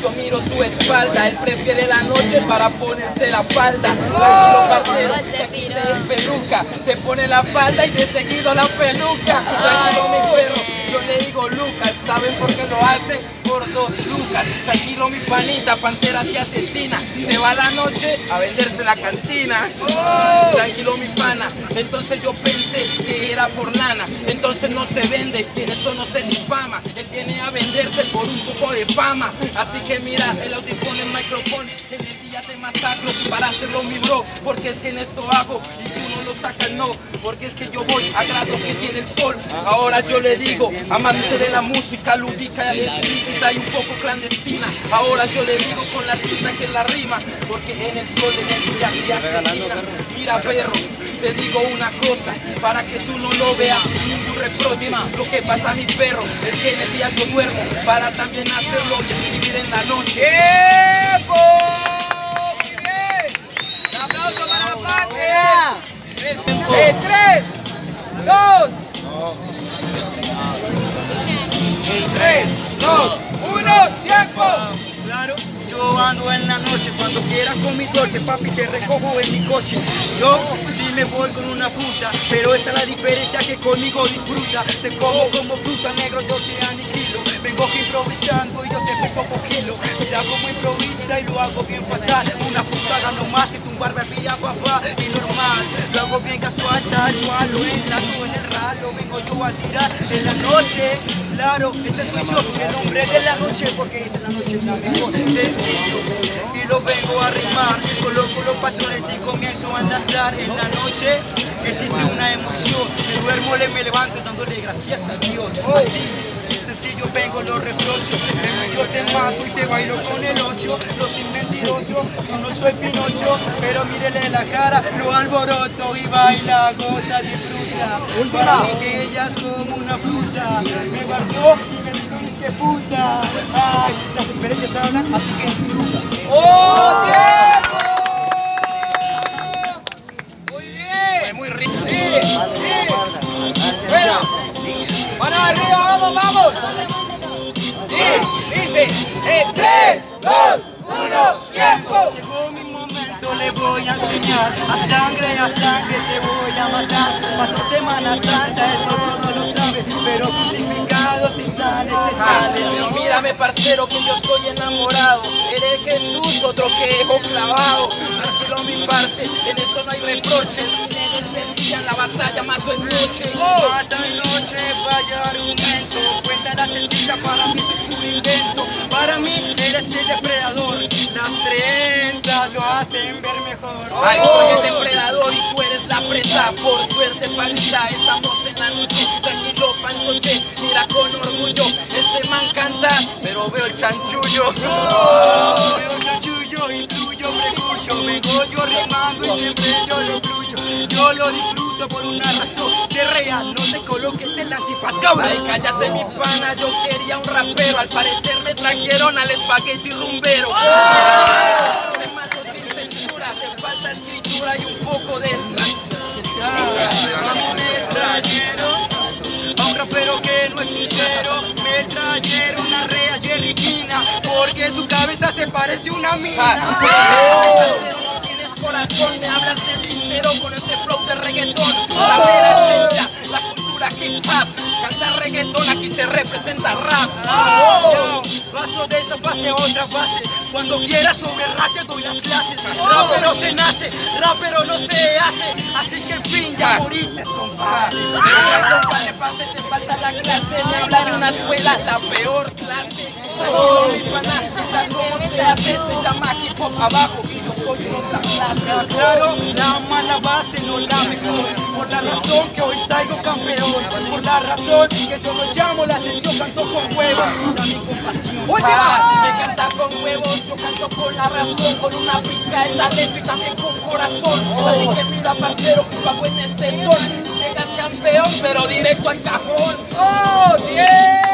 yo miro su espalda. Él prefiere la noche para ponerse la falda. Tranquilo, parcero, que aquí se despeluca. Se pone la falda y de seguido la peluca. Tranquilo, mi perro, yo le digo Lucas. ¿Saben por qué lo hace? Por dos lucas. Tranquilo, mi panita, pantera se asesina. Se va la noche a venderse la cantina. Tranquilo, mi pana. Entonces yo pensé que era por lana. Entonces no se vende, en eso no se difama. Él por un poco de fama. Así que mira, el audífono, el micrófono, día te masacro para hacerlo mi bro. Porque es que en esto hago y tú no lo sacas, no. Porque es que yo voy a grados que tiene el sol. Ahora yo le digo, amante de la música lúdica, explícita y un poco clandestina. Ahora yo le digo con la tinta que la rima. Porque en el sol en el día te asesina. Mira, perro, te digo una cosa, para que tú no lo veas ningún reproche. Lo que pasa, mi perro, es que en el día yo duermo, para también hacerlo y escribir en la noche. ¡Tiempo! 3, 2, 1, tiempo. Claro, yo ando en la noche, cuando quieras con mi coche, papi, te recojo en mi coche. Yo sí me voy con una puta, pero esa es la diferencia que conmigo disfruta. Te como como fruta negro, yo te aniquilo. Vengo aquí improvisando y yo te peso por kilo. Mira cómo improvisa y lo hago bien fatal. Una puta gano más que tu barbería, papá, y normal. Hago bien casual, tal cual, lo enlazo en el ralo. Vengo yo a tirar en la noche. Claro, este soy yo, el hombre de la noche, porque esta es la noche la sencillo. Y lo vengo a rimar, coloco los patrones y comienzo a enlazar. En la noche existe una emoción, me duermo, le me levanto dándole gracias a Dios. Así, sencillo vengo, lo reprocho. Vengo, yo te mato y te bailo con el ocho. No soy mentiroso, yo no soy Pinocho, pero mírele la cara, lo alboroto y baila, goza, disfruta. Para mí que ella es como una fruta, me guardó y me dijo, "Es que puta. Ay, las experiencias hablan, así que disfruta. ¡Oh, tiempo! Muy bien. Muy rico. Sí, voy a enseñar A sangre, a sangre te voy a matar. Pasó Semana Santa, eso todo lo sabes Pero crucificado te sales, te sales Pero mírame parcero que yo soy enamorado. Eres Jesús, otro quejo clavado. Tranquilo mi parce, en eso no hay reproche. Día, en la batalla mato en noche. Mata en noche, vaya argumento Cuenta las escritas, para mí es un invento. Para mí eres el depredador ver mejor. Ay, soy el depredador y tú eres la presa. Por suerte panita, estamos en la noche. Tranquilo fantoche, mira con orgullo. Este man canta, pero veo el chanchullo. Veo yo chullo, incluyo, precucho Vengo yo rimando y siempre yo lo fluyo Yo lo disfruto por una razón Que real, no te coloques el antifaz, cabrón Ay, cállate mi pana, yo quería un rapero. Al parecer me trajeron al espagueti rumbero. Temazo parece una mina. No. tienes corazón, me hablas de sincero con ese flow de reggaetón. La mera esencia, la cultura hip hop. Cantar reggaetón, aquí se representa rap. Yo paso de esta fase a otra fase. Cuando quieras sobre rap te doy las clases. Rapero se nace, rapero no se hace. Así que en fin, ya moriste, compadre. Pase, te falta la clase Me habla de una escuela, la peor clase. Tranquilo mi pana, cómo se hace Se llama hip hop abajo Claro, la mala base no la mejor. Por la razón que hoy salgo campeón. Por la razón que yo no llamo la atención, canto con huevos. Mira mi compasión. Me canta con huevos, yo canto con la razón Con una pizca de talento y también con corazón Así que mira parcero, que hago en este sol Llegas campeón, pero directo al cajón ¡Oh, tiempo!